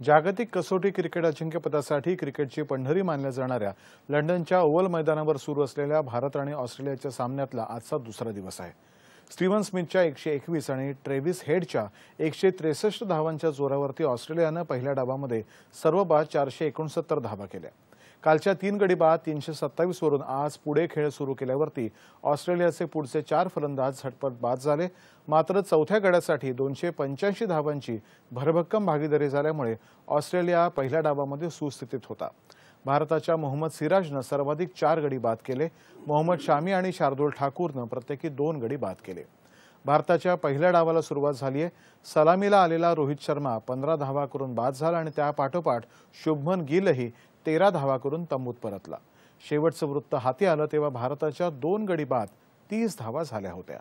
जागतिक कसोटी क्रिकेट अजिंक्यपदासाठी क्रिकेटची पंढरी मानल्या जाणाऱ्या लंडनच्या ओव्हल मैदानावर सुरू असलेल्या भारत आणि ऑस्ट्रेलियाच्या सामन्यातला आजचा दुसरा दिवस आहे. स्टीव्हन स्मिथच्या एकशे एकवीस आणि ट्रेव्हिस हेडच्या एकशे त्रेसष्ट धावांच्या जोरावरती ऑस्ट्रेलियानं पहिल्या डावामध्ये सर्व बाद चारशे एकोणसत्तर धावा केल्या. कालच्या तीन गडी बाद तीनशे सत्तावीस वरून आज पुढे खेळ सुरू केल्यावरती ऑस्ट्रेलियाचे पुढचे चार फलंदाज झटपट बाद झाले. मात्र चौथ्या गड्यासाठी दोनशे पंच्याऐंशी धावांची भरभक्कम भागीदारी झाल्यामुळे ऑस्ट्रेलिया पहिल्या डावामध्ये सुस्थितीत होता. भारताच्या मोहम्मद सिराजनं सर्वाधिक चार गडी बाद केले. मोहम्मद शामी आणि शार्दुल ठाकूरनं प्रत्येकी दोन गडी बाद केले. भारताच्या पहिल्या डावाला सुरुवात झाली आहे. सलामीला आलेला रोहित शर्मा पंधरा धावा करून बाद झाला आणि त्यापाठोपाठ शुभमन गिलही तेरा धावा करून तंबूत परतला. शेवटचं वृत्त हाती आलं तेव्हा भारताच्या दोन गडी बाद तीस धावा झाल्या होत्या.